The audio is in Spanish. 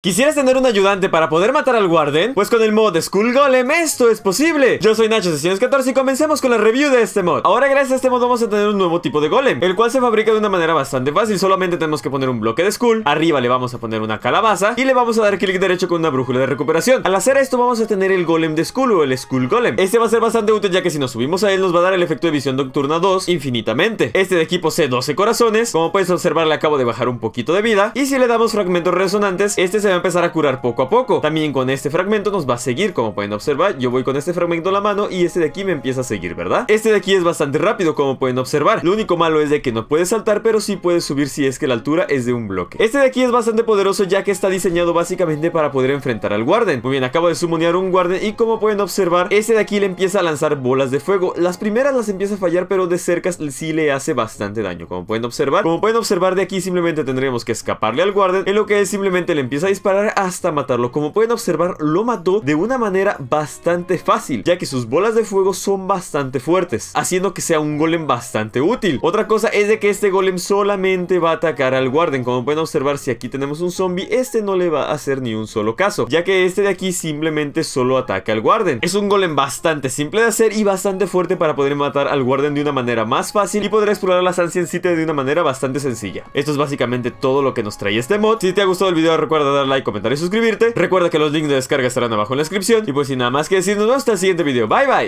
¿Quisieras tener un ayudante para poder matar al Warden? Pues con el mod Skull Golem esto es posible. Yo soy Nacho 14 y comencemos con la review de este mod. Ahora gracias a este mod vamos a tener un nuevo tipo de Golem, el cual se fabrica de una manera bastante fácil. Solamente tenemos que poner un bloque de Skull, arriba le vamos a poner una calabaza y le vamos a dar clic derecho con una brújula de recuperación. Al hacer esto vamos a tener el Golem de Skull o el Skull Golem. Este va a ser bastante útil ya que si nos subimos a él nos va a dar el efecto de visión nocturna 2 infinitamente. Este de aquí posee 12 corazones, como puedes observar le acabo de bajar un poquito de vida y si le damos fragmentos resonantes, este se va a empezar a curar poco a poco. También con este fragmento nos va a seguir, como pueden observar. Yo voy con este fragmento en la mano y este de aquí me empieza a seguir, ¿verdad? Este de aquí es bastante rápido, como pueden observar. Lo único malo es de que no puede saltar, pero sí puede subir si es que la altura es de un bloque. Este de aquí es bastante poderoso ya que está diseñado básicamente para poder enfrentar al Warden. Muy bien, acabo de summonear un Warden y como pueden observar, este de aquí le empieza a lanzar bolas de fuego. Las primeras las empieza a fallar, pero de cerca sí le hace bastante daño, como pueden observar. Como pueden observar de aquí simplemente tendremos que escaparle al Warden, en lo que él simplemente le empieza a disparar hasta matarlo. Como pueden observar, lo mató de una manera bastante fácil, ya que sus bolas de fuego son bastante fuertes, haciendo que sea un golem bastante útil. Otra cosa es de que este golem solamente va a atacar al Warden. Como pueden observar, si aquí tenemos un zombie, este no le va a hacer ni un solo caso, ya que este de aquí simplemente solo ataca al Warden. Es un golem bastante simple de hacer y bastante fuerte para poder matar al Warden de una manera más fácil y poder explorar las Ancient de una manera bastante sencilla. Esto es básicamente todo lo que nos trae este mod. Si te ha gustado el video, recuerda dar like, comentar y suscribirte. Recuerda que los links de descarga estarán abajo en la descripción. Y pues sin nada más que decir, nos vemos hasta el siguiente video. Bye bye.